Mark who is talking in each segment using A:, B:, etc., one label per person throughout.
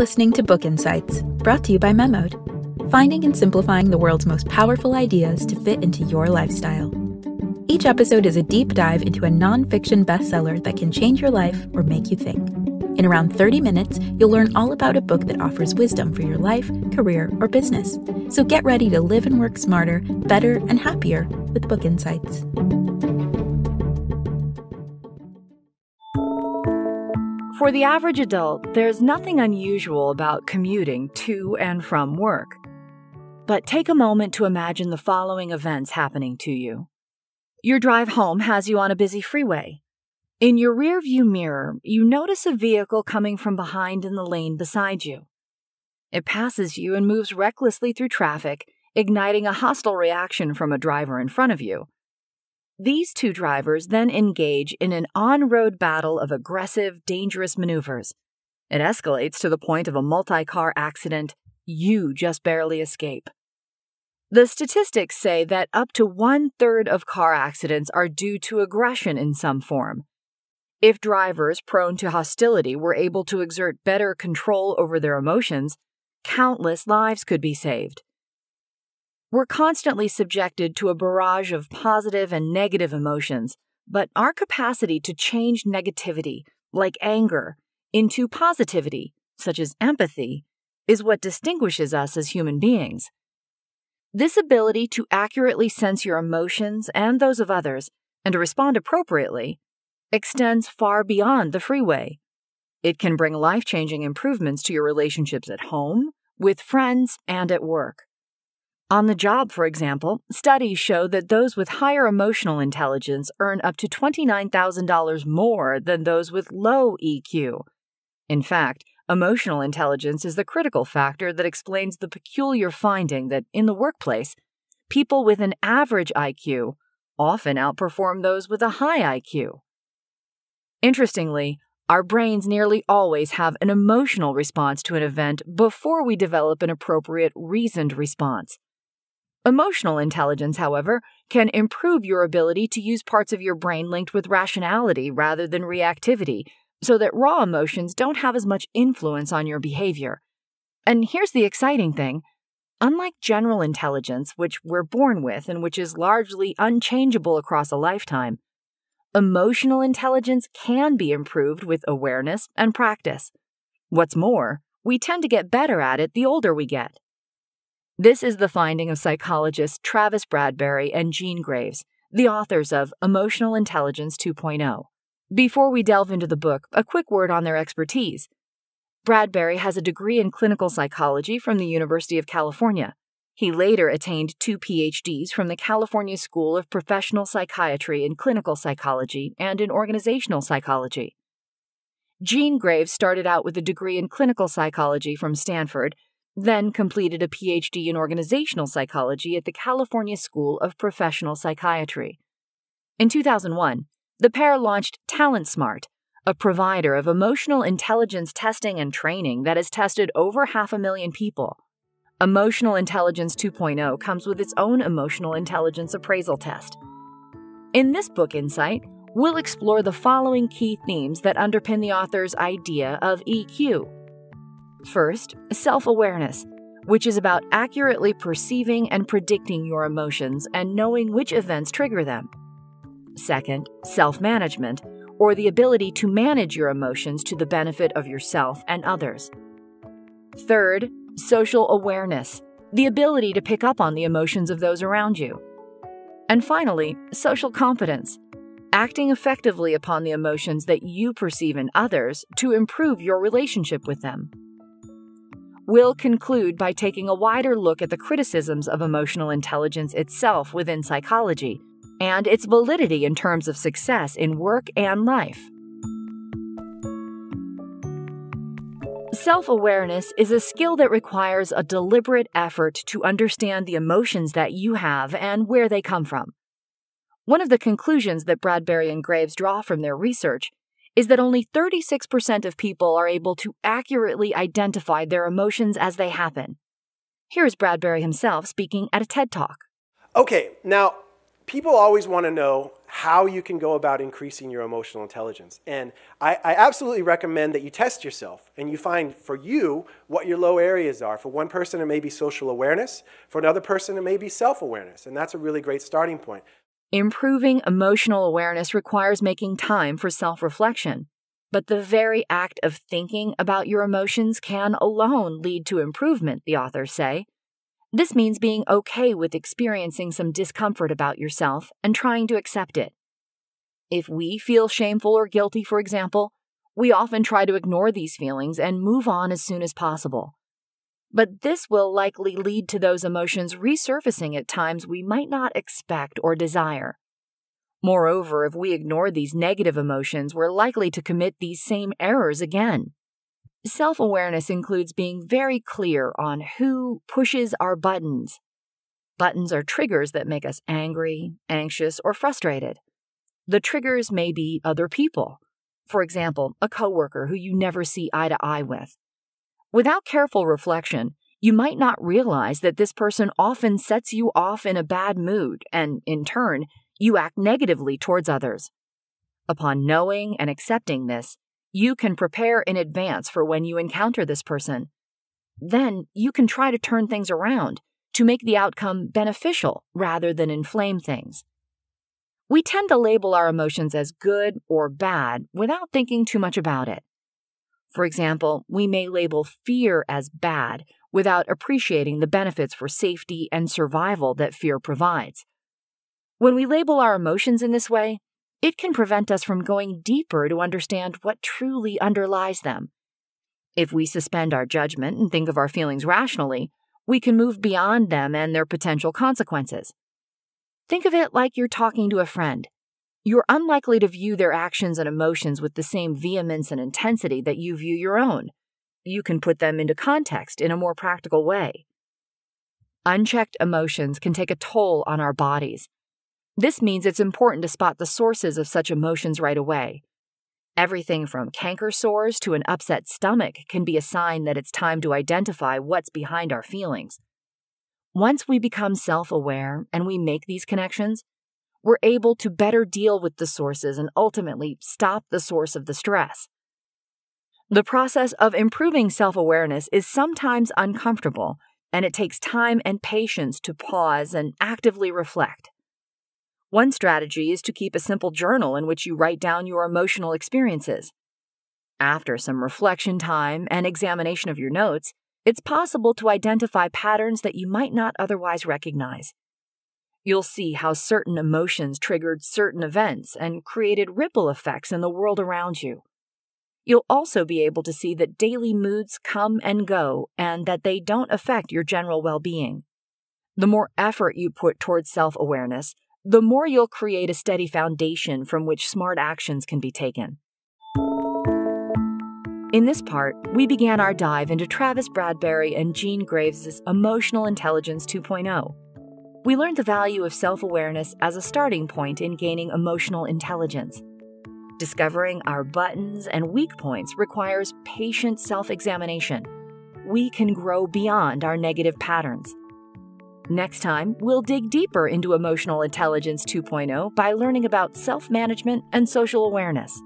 A: listening to Book Insights, brought to you by Memod, finding and simplifying the world's most powerful ideas to fit into your lifestyle. Each episode is a deep dive into a nonfiction bestseller that can change your life or make you think. In around 30 minutes, you'll learn all about a book that offers wisdom for your life, career, or business. So get ready to live and work smarter, better, and happier with Book Insights.
B: For the average adult, there's nothing unusual about commuting to and from work. But take a moment to imagine the following events happening to you. Your drive home has you on a busy freeway. In your rearview mirror, you notice a vehicle coming from behind in the lane beside you. It passes you and moves recklessly through traffic, igniting a hostile reaction from a driver in front of you. These two drivers then engage in an on road battle of aggressive, dangerous maneuvers. It escalates to the point of a multi car accident. You just barely escape. The statistics say that up to one third of car accidents are due to aggression in some form. If drivers prone to hostility were able to exert better control over their emotions, countless lives could be saved. We're constantly subjected to a barrage of positive and negative emotions, but our capacity to change negativity, like anger, into positivity, such as empathy, is what distinguishes us as human beings. This ability to accurately sense your emotions and those of others and to respond appropriately extends far beyond the freeway. It can bring life changing improvements to your relationships at home, with friends, and at work. On the job, for example, studies show that those with higher emotional intelligence earn up to $29,000 more than those with low EQ. In fact, Emotional intelligence is the critical factor that explains the peculiar finding that in the workplace, people with an average IQ often outperform those with a high IQ. Interestingly, our brains nearly always have an emotional response to an event before we develop an appropriate reasoned response. Emotional intelligence, however, can improve your ability to use parts of your brain linked with rationality rather than reactivity so that raw emotions don't have as much influence on your behavior. And here's the exciting thing unlike general intelligence, which we're born with and which is largely unchangeable across a lifetime, emotional intelligence can be improved with awareness and practice. What's more, we tend to get better at it the older we get. This is the finding of psychologists Travis Bradberry and Jean Greaves, the authors of Emotional Intelligence 2.0. Before we delve into the book, a quick word on their expertise. Bradberry has a degree in clinical psychology from the University of California. He later attained two PhDs from the California School of Professional Psychiatry in Clinical Psychology and in Organizational Psychology. Jean Greaves started out with a degree in clinical psychology from Stanford, then completed a PhD in organizational psychology at the California School of Professional Psychiatry. In 2001, the pair launched TalentSmart, a provider of emotional intelligence testing and training that has tested over half a million people. Emotional Intelligence 2.0 comes with its own emotional intelligence appraisal test. In this book insight, we'll explore the following key themes that underpin the author's idea of EQ. First, self awareness, which is about accurately perceiving and predicting your emotions and knowing which events trigger them. Second, self management, or the ability to manage your emotions to the benefit of yourself and others. Third, social awareness, the ability to pick up on the emotions of those around you. And finally, social competence, acting effectively upon the emotions that you perceive in others to improve your relationship with them. We'll conclude by taking a wider look at the criticisms of emotional intelligence itself within psychology and its validity in terms of success in work and life. Self awareness is a skill that requires a deliberate effort to understand the emotions that you have and where they come from. One of the conclusions that Bradberry and Greaves draw from their research is that only 36% of people are able to accurately identify their emotions as they happen. Here's Bradberry himself speaking at a TED Talk.
C: Okay, now people always want to know how you can go about increasing your emotional intelligence. And I, I, absolutely recommend that you test yourself and you find for you what your low areas are. For one person, it may be social awareness. For another person, it may be self awareness. And that's a really great starting point.
B: Improving emotional awareness requires making time for self reflection. But the very act of thinking about your emotions can alone lead to improvement, the authors say. This means being okay with experiencing some discomfort about yourself and trying to accept it. If we feel shameful or guilty, for example, we often try to ignore these feelings and move on as soon as possible. But this will likely lead to those emotions resurfacing at times we might not expect or desire. Moreover, if we ignore these negative emotions, we're likely to commit these same errors again. Self awareness includes being very clear on who pushes our buttons. Buttons are triggers that make us angry, anxious, or frustrated. The triggers may be other people. For example, a coworker who you never see eye to eye with. Without careful reflection, you might not realize that this person often sets you off in a bad mood, and in turn, you act negatively towards others. Upon knowing and accepting this, you can prepare in advance for when you encounter this person. Then you can try to turn things around to make the outcome beneficial rather than inflame things. We tend to label our emotions as good or bad without thinking too much about it. For example, we may label fear as bad without appreciating the benefits for safety and survival that fear provides. When we label our emotions in this way, it can prevent us from going deeper to understand what truly underlies them. If we suspend our judgment and think of our feelings rationally, we can move beyond them and their potential consequences. Think of it like you're talking to a friend. You're unlikely to view their actions and emotions with the same vehemence and intensity that you view your own. You can put them into context in a more practical way. Unchecked emotions can take a toll on our bodies, this means it's important to spot the sources of such emotions right away. Everything from canker sores to an upset stomach can be a sign that it's time to identify what's behind our feelings. Once we become self aware and we make these connections, we're able to better deal with the sources and ultimately stop the source of the stress. The process of improving self awareness is sometimes uncomfortable, and it takes time and patience to pause and actively reflect. One strategy is to keep a simple journal in which you write down your emotional experiences. After some reflection time and examination of your notes, it's possible to identify patterns that you might not otherwise recognize. You'll see how certain emotions triggered certain events and created ripple effects in the world around you. You'll also be able to see that daily moods come and go and that they don't affect your general well being. The more effort you put towards self awareness, the more you'll create a steady foundation from which smart actions can be taken. In this part, we began our dive into Travis Bradberry and Jean Greaves' Emotional Intelligence 2.0. We learned the value of self awareness as a starting point in gaining emotional intelligence. Discovering our buttons and weak points requires patient self examination. We can grow beyond our negative patterns. Next time, we'll dig deeper into Emotional Intelligence 2.0 by learning about self management and social awareness.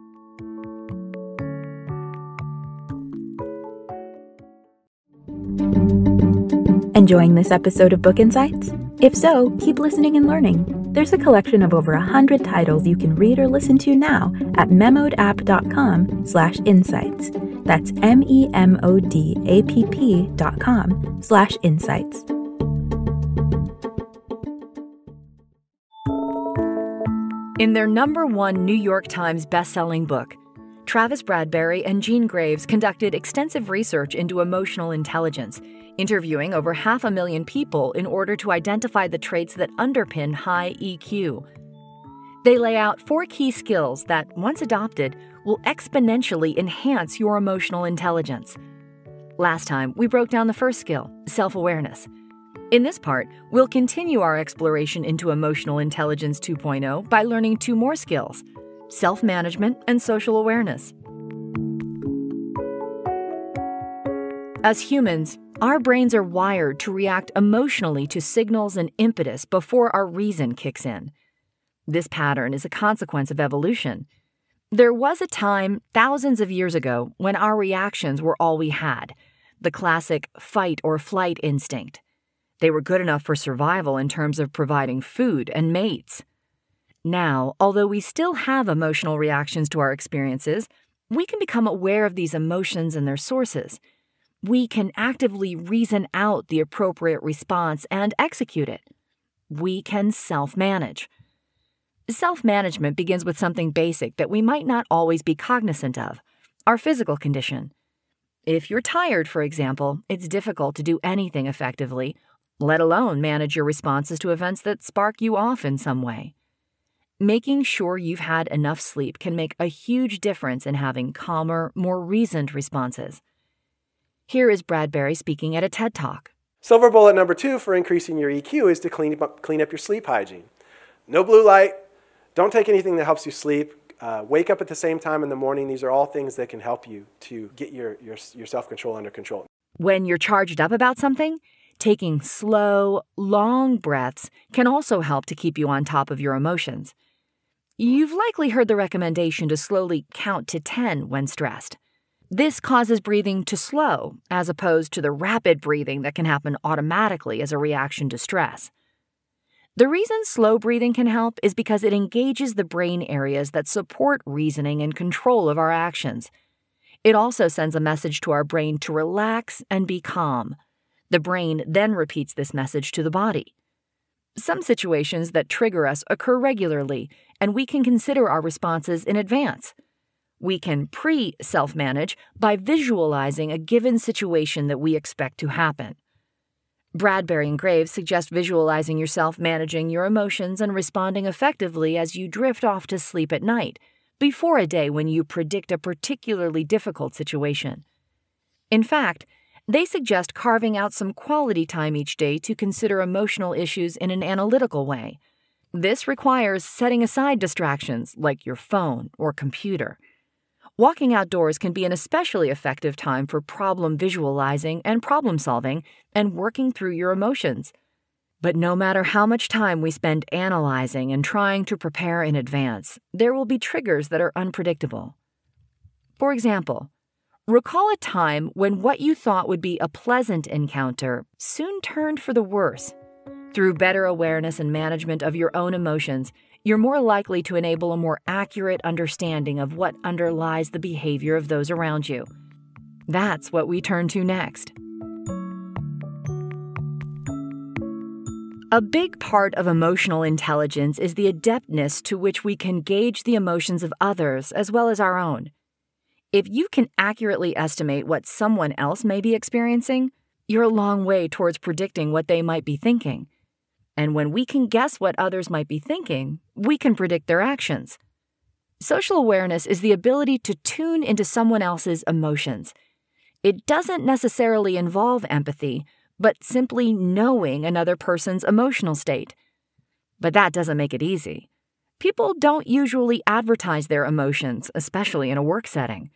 A: Enjoying this episode of Book Insights? If so, keep listening and learning. There's a collection of over a hundred titles you can read or listen to now at memodapp.com slash insights. That's M-E-M-O-D-A-P-P dot com slash insights.
B: In their number one New York Times bestselling book, Travis Bradberry and Jean Greaves conducted extensive research into emotional intelligence, interviewing over half a million people in order to identify the traits that underpin high EQ. They lay out four key skills that, once adopted, will exponentially enhance your emotional intelligence. Last time, we broke down the first skill, self awareness. In this part, we'll continue our exploration into Emotional Intelligence 2.0 by learning two more skills self management and social awareness. As humans, our brains are wired to react emotionally to signals and impetus before our reason kicks in. This pattern is a consequence of evolution. There was a time, thousands of years ago, when our reactions were all we had the classic fight or flight instinct. They were good enough for survival in terms of providing food and mates. Now, although we still have emotional reactions to our experiences, we can become aware of these emotions and their sources. We can actively reason out the appropriate response and execute it. We can self manage. Self management begins with something basic that we might not always be cognizant of our physical condition. If you're tired, for example, it's difficult to do anything effectively, let alone manage your responses to events that spark you off in some way. Making sure you've had enough sleep can make a huge difference in having calmer, more reasoned responses. Here is Bradberry speaking at a TED Talk.
C: Silver bullet number two for increasing your EQ is to clean up, clean up your sleep hygiene. No blue light, don't take anything that helps you sleep. Uh, wake up at the same time in the morning. These are all things that can help you to get your, your, your self control under control.
B: When you're charged up about something, taking slow, long breaths can also help to keep you on top of your emotions. You've likely heard the recommendation to slowly count to 10 when stressed. This causes breathing to slow, as opposed to the rapid breathing that can happen automatically as a reaction to stress. The reason slow breathing can help is because it engages the brain areas that support reasoning and control of our actions. It also sends a message to our brain to relax and be calm. The brain then repeats this message to the body. Some situations that trigger us occur regularly, and we can consider our responses in advance. We can pre self manage by visualizing a given situation that we expect to happen. Bradberry and Greaves suggest visualizing yourself managing your emotions and responding effectively as you drift off to sleep at night, before a day when you predict a particularly difficult situation. In fact, they suggest carving out some quality time each day to consider emotional issues in an analytical way. This requires setting aside distractions like your phone or computer. Walking outdoors can be an especially effective time for problem visualizing and problem solving and working through your emotions. But no matter how much time we spend analyzing and trying to prepare in advance, there will be triggers that are unpredictable. For example, recall a time when what you thought would be a pleasant encounter soon turned for the worse. Through better awareness and management of your own emotions, you're more likely to enable a more accurate understanding of what underlies the behavior of those around you. That's what we turn to next. A big part of emotional intelligence is the adeptness to which we can gauge the emotions of others as well as our own. If you can accurately estimate what someone else may be experiencing, you're a long way towards predicting what they might be thinking. And when we can guess what others might be thinking, we can predict their actions. Social awareness is the ability to tune into someone else's emotions. It doesn't necessarily involve empathy, but simply knowing another person's emotional state. But that doesn't make it easy. People don't usually advertise their emotions, especially in a work setting.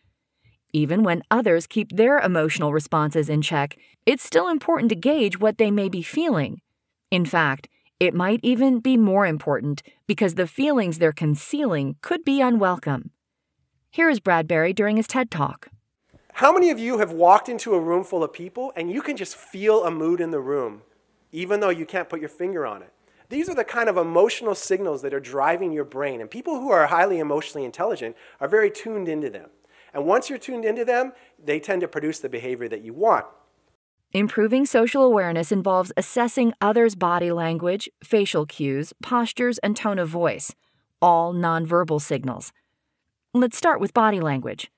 B: Even when others keep their emotional responses in check, it's still important to gauge what they may be feeling. In fact, it might even be more important because the feelings they're concealing could be unwelcome. Here is Bradberry during his TED Talk.
C: How many of you have walked into a room full of people and you can just feel a mood in the room, even though you can't put your finger on it? These are the kind of emotional signals that are driving your brain, and people who are highly emotionally intelligent are very tuned into them. And once you're tuned into them, they tend to produce the behavior that you want.
B: Improving social awareness involves assessing others' body language, facial cues, postures, and tone of voice, all nonverbal signals. Let's start with body language.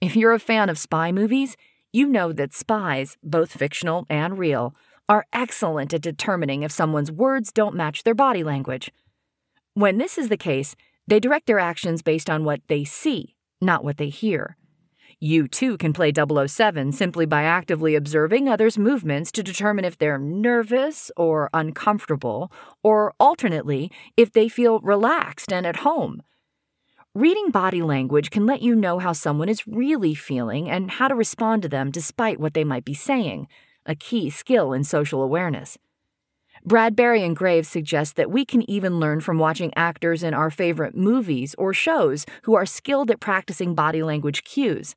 B: If you're a fan of spy movies, you know that spies, both fictional and real, are excellent at determining if someone's words don't match their body language. When this is the case, they direct their actions based on what they see, not what they hear. You too can play 007 simply by actively observing others' movements to determine if they're nervous or uncomfortable, or alternately, if they feel relaxed and at home. Reading body language can let you know how someone is really feeling and how to respond to them despite what they might be saying, a key skill in social awareness. Bradberry and Greaves suggest that we can even learn from watching actors in our favorite movies or shows who are skilled at practicing body language cues.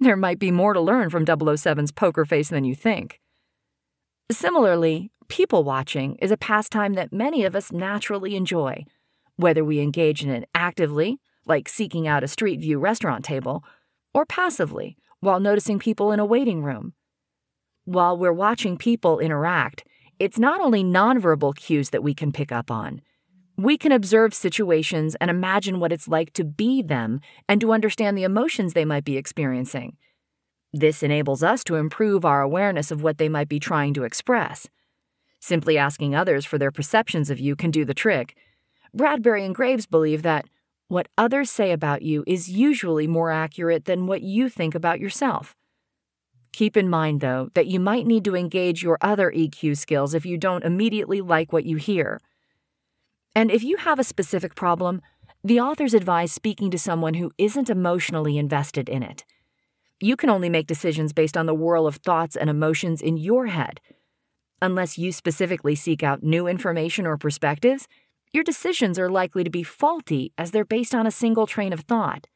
B: There might be more to learn from 007's poker face than you think. Similarly, people watching is a pastime that many of us naturally enjoy, whether we engage in it actively, like seeking out a street view restaurant table, or passively, while noticing people in a waiting room. While we're watching people interact, it's not only nonverbal cues that we can pick up on. We can observe situations and imagine what it's like to be them and to understand the emotions they might be experiencing. This enables us to improve our awareness of what they might be trying to express. Simply asking others for their perceptions of you can do the trick. Bradberry and Greaves believe that what others say about you is usually more accurate than what you think about yourself. Keep in mind, though, that you might need to engage your other EQ skills if you don't immediately like what you hear. And if you have a specific problem, the authors advise speaking to someone who isn't emotionally invested in it. You can only make decisions based on the whirl of thoughts and emotions in your head. Unless you specifically seek out new information or perspectives, your decisions are likely to be faulty as they're based on a single train of thought.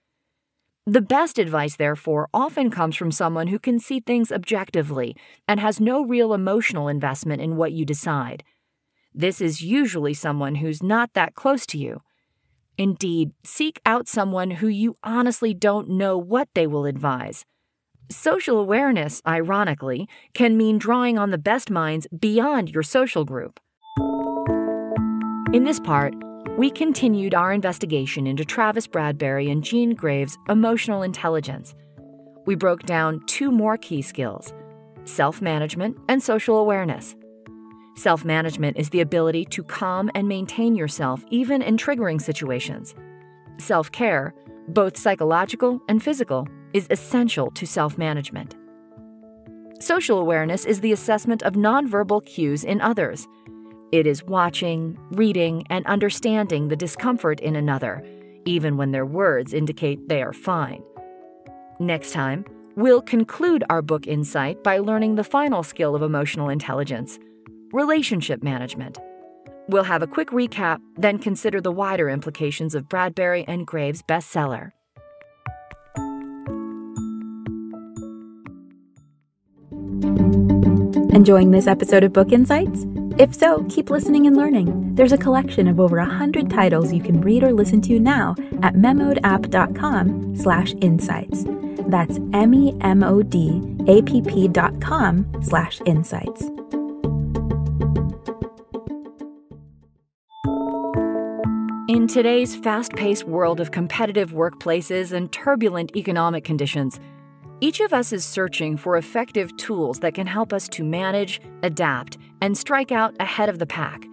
B: The best advice, therefore, often comes from someone who can see things objectively and has no real emotional investment in what you decide. This is usually someone who's not that close to you. Indeed, seek out someone who you honestly don't know what they will advise. Social awareness, ironically, can mean drawing on the best minds beyond your social group. In this part, we continued our investigation into Travis Bradberry and Jean Greaves' emotional intelligence. We broke down two more key skills self management and social awareness. Self management is the ability to calm and maintain yourself even in triggering situations. Self care, both psychological and physical, is essential to self management. Social awareness is the assessment of nonverbal cues in others it is watching, reading, and understanding the discomfort in another, even when their words indicate they are fine. Next time, we'll conclude our book insight by learning the final skill of emotional intelligence relationship management. We'll have a quick recap, then consider the wider implications of Bradberry and Greaves' bestseller.
A: Enjoying this episode of Book Insights? If so, keep listening and learning. There's a collection of over 100 titles you can read or listen to now at memodapp.com slash insights. That's M-E-M-O-D-A-P-P dot com slash insights.
B: In today's fast paced world of competitive workplaces and turbulent economic conditions, each of us is searching for effective tools that can help us to manage, adapt, and strike out ahead of the pack.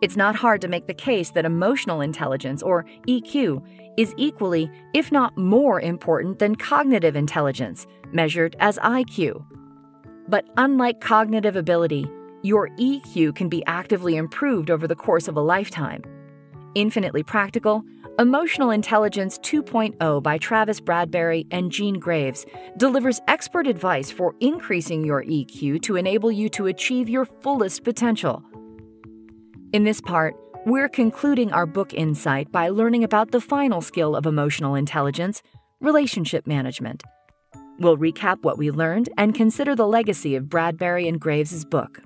B: It's not hard to make the case that emotional intelligence, or EQ, is equally, if not more important than cognitive intelligence, measured as IQ. But unlike cognitive ability, your EQ can be actively improved over the course of a lifetime. Infinitely practical, Emotional Intelligence 2.0 by Travis Bradberry and Jean Greaves delivers expert advice for increasing your EQ to enable you to achieve your fullest potential. In this part, we're concluding our book insight by learning about the final skill of emotional intelligence relationship management. We'll recap what we learned and consider the legacy of Bradberry and Greaves' book.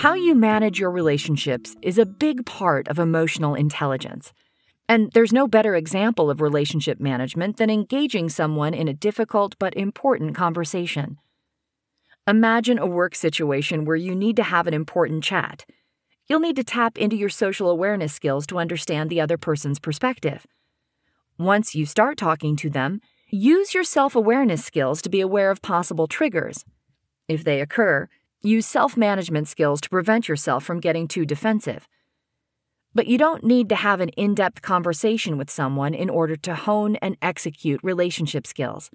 B: How you manage your relationships is a big part of emotional intelligence. And there's no better example of relationship management than engaging someone in a difficult but important conversation. Imagine a work situation where you need to have an important chat. You'll need to tap into your social awareness skills to understand the other person's perspective. Once you start talking to them, use your self awareness skills to be aware of possible triggers. If they occur, Use self management skills to prevent yourself from getting too defensive. But you don't need to have an in depth conversation with someone in order to hone and execute relationship skills.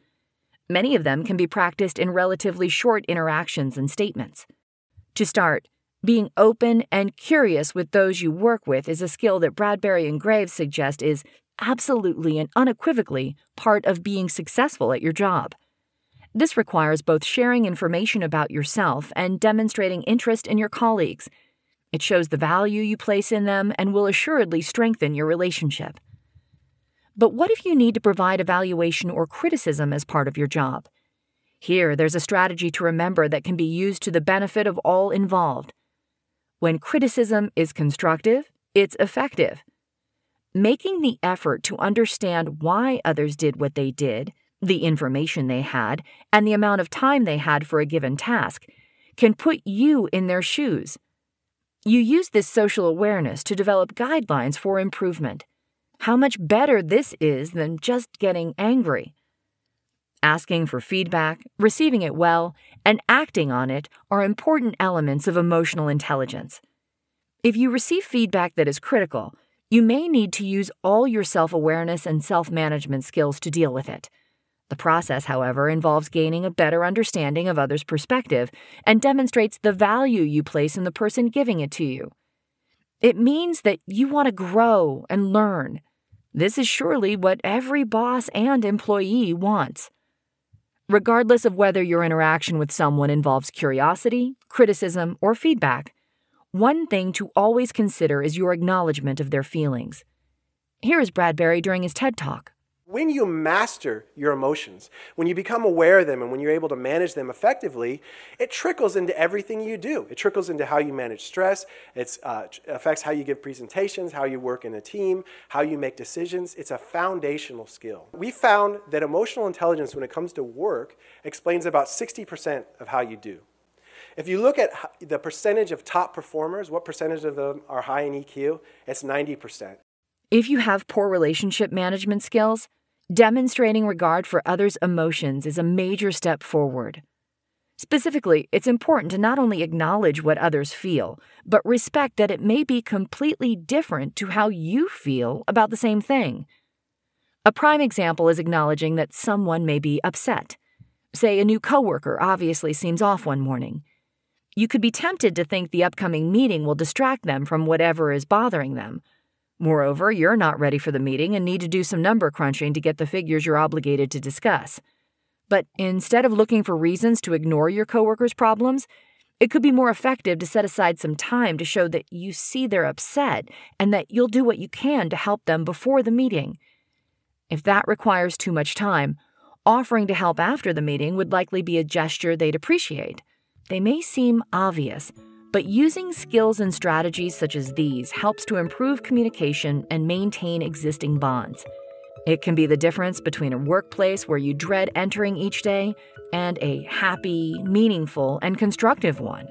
B: Many of them can be practiced in relatively short interactions and statements. To start, being open and curious with those you work with is a skill that Bradberry and Greaves suggest is absolutely and unequivocally part of being successful at your job. This requires both sharing information about yourself and demonstrating interest in your colleagues. It shows the value you place in them and will assuredly strengthen your relationship. But what if you need to provide evaluation or criticism as part of your job? Here, there's a strategy to remember that can be used to the benefit of all involved. When criticism is constructive, it's effective. Making the effort to understand why others did what they did, the information they had, and the amount of time they had for a given task can put you in their shoes. You use this social awareness to develop guidelines for improvement. How much better this is than just getting angry. Asking for feedback, receiving it well, and acting on it are important elements of emotional intelligence. If you receive feedback that is critical, you may need to use all your self awareness and self management skills to deal with it. The process, however, involves gaining a better understanding of others' perspective and demonstrates the value you place in the person giving it to you. It means that you want to grow and learn. This is surely what every boss and employee wants. Regardless of whether your interaction with someone involves curiosity, criticism, or feedback, one thing to always consider is your acknowledgement of their feelings. Here is Bradberry during his TED Talk.
C: When you master your emotions, when you become aware of them and when you're able to manage them effectively, it trickles into everything you do. It trickles into how you manage stress, it uh, affects how you give presentations, how you work in a team, how you make decisions. It's a foundational skill. We found that emotional intelligence, when it comes to work, explains about 60% of how you do. If you look at the percentage of top performers, what percentage of them are high in EQ? It's 90%.
B: If you have poor relationship management skills, demonstrating regard for others' emotions is a major step forward. Specifically, it's important to not only acknowledge what others feel, but respect that it may be completely different to how you feel about the same thing. A prime example is acknowledging that someone may be upset. Say a new coworker obviously seems off one morning. You could be tempted to think the upcoming meeting will distract them from whatever is bothering them Moreover, you're not ready for the meeting and need to do some number crunching to get the figures you're obligated to discuss. But instead of looking for reasons to ignore your coworkers' problems, it could be more effective to set aside some time to show that you see they're upset and that you'll do what you can to help them before the meeting. If that requires too much time, offering to help after the meeting would likely be a gesture they'd appreciate. They may seem obvious, but using skills and strategies such as these helps to improve communication and maintain existing bonds. It can be the difference between a workplace where you dread entering each day and a happy, meaningful, and constructive one.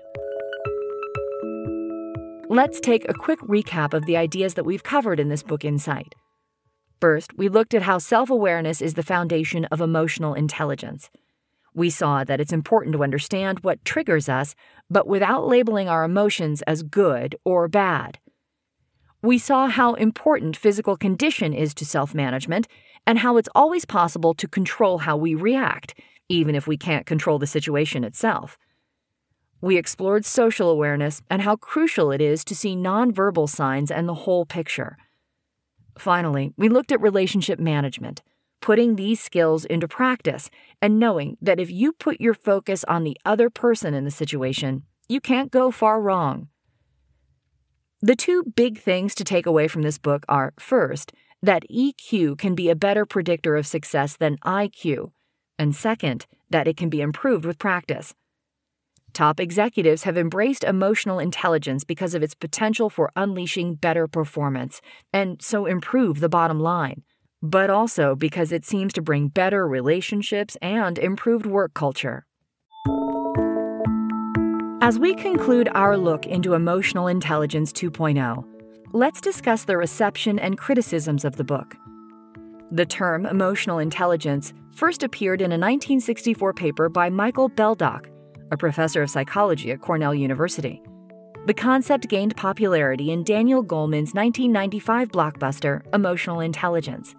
B: Let's take a quick recap of the ideas that we've covered in this book Insight. First, we looked at how self awareness is the foundation of emotional intelligence. We saw that it's important to understand what triggers us, but without labeling our emotions as good or bad. We saw how important physical condition is to self management and how it's always possible to control how we react, even if we can't control the situation itself. We explored social awareness and how crucial it is to see nonverbal signs and the whole picture. Finally, we looked at relationship management putting these skills into practice and knowing that if you put your focus on the other person in the situation, you can't go far wrong. The two big things to take away from this book are first, that EQ can be a better predictor of success than IQ, and second, that it can be improved with practice. Top executives have embraced emotional intelligence because of its potential for unleashing better performance and so improve the bottom line but also because it seems to bring better relationships and improved work culture. As we conclude our look into Emotional Intelligence 2.0, let's discuss the reception and criticisms of the book. The term emotional intelligence first appeared in a 1964 paper by Michael Beldoch, a professor of psychology at Cornell University. The concept gained popularity in Daniel Goleman's 1995 blockbuster, Emotional Intelligence.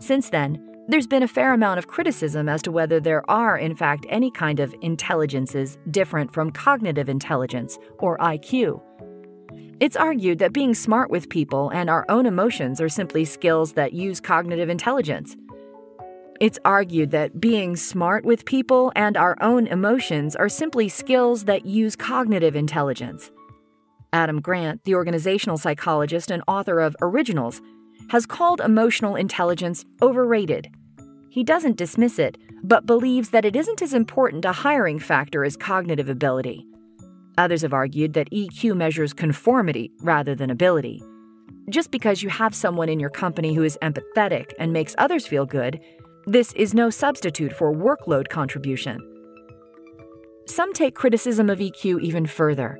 B: Since then, there's been a fair amount of criticism as to whether there are, in fact, any kind of intelligences different from cognitive intelligence, or IQ. It's argued that being smart with people and our own emotions are simply skills that use cognitive intelligence. It's argued that being smart with people and our own emotions are simply skills that use cognitive intelligence. Adam Grant, the organizational psychologist and author of Originals, has called emotional intelligence overrated. He doesn't dismiss it, but believes that it isn't as important a hiring factor as cognitive ability. Others have argued that EQ measures conformity rather than ability. Just because you have someone in your company who is empathetic and makes others feel good, this is no substitute for workload contribution. Some take criticism of EQ even further.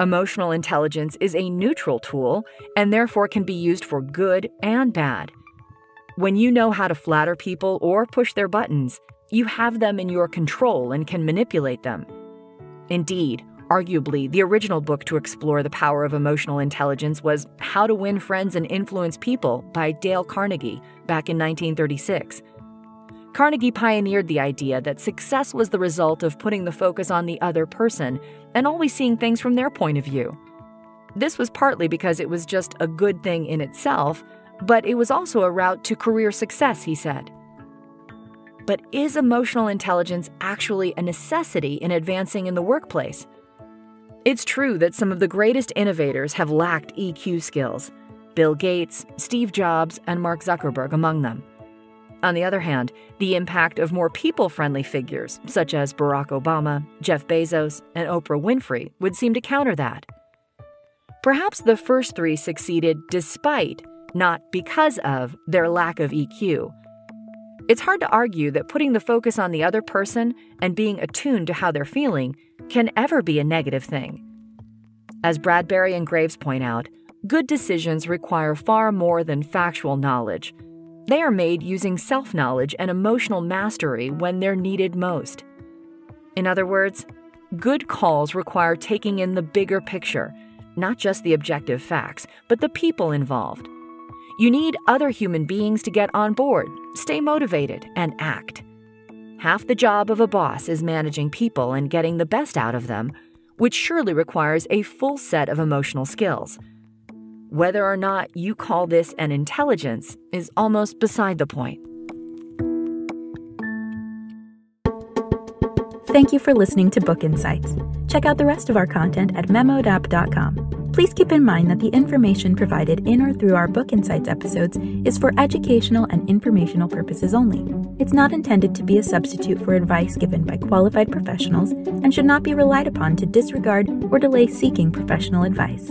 B: Emotional intelligence is a neutral tool and therefore can be used for good and bad. When you know how to flatter people or push their buttons, you have them in your control and can manipulate them. Indeed, arguably, the original book to explore the power of emotional intelligence was How to Win Friends and Influence People by Dale Carnegie back in 1936. Carnegie pioneered the idea that success was the result of putting the focus on the other person and always seeing things from their point of view. This was partly because it was just a good thing in itself, but it was also a route to career success, he said. But is emotional intelligence actually a necessity in advancing in the workplace? It's true that some of the greatest innovators have lacked EQ skills Bill Gates, Steve Jobs, and Mark Zuckerberg among them. On the other hand, the impact of more people friendly figures, such as Barack Obama, Jeff Bezos, and Oprah Winfrey, would seem to counter that. Perhaps the first three succeeded despite, not because of, their lack of EQ. It's hard to argue that putting the focus on the other person and being attuned to how they're feeling can ever be a negative thing. As Bradberry and Greaves point out, good decisions require far more than factual knowledge they are made using self knowledge and emotional mastery when they're needed most. In other words, good calls require taking in the bigger picture, not just the objective facts, but the people involved. You need other human beings to get on board, stay motivated, and act. Half the job of a boss is managing people and getting the best out of them, which surely requires a full set of emotional skills. Whether or not you call this an intelligence is almost beside the point.
A: Thank you for listening to Book Insights. Check out the rest of our content at memodapp.com. Please keep in mind that the information provided in or through our Book Insights episodes is for educational and informational purposes only. It's not intended to be a substitute for advice given by qualified professionals and should not be relied upon to disregard or delay seeking professional advice.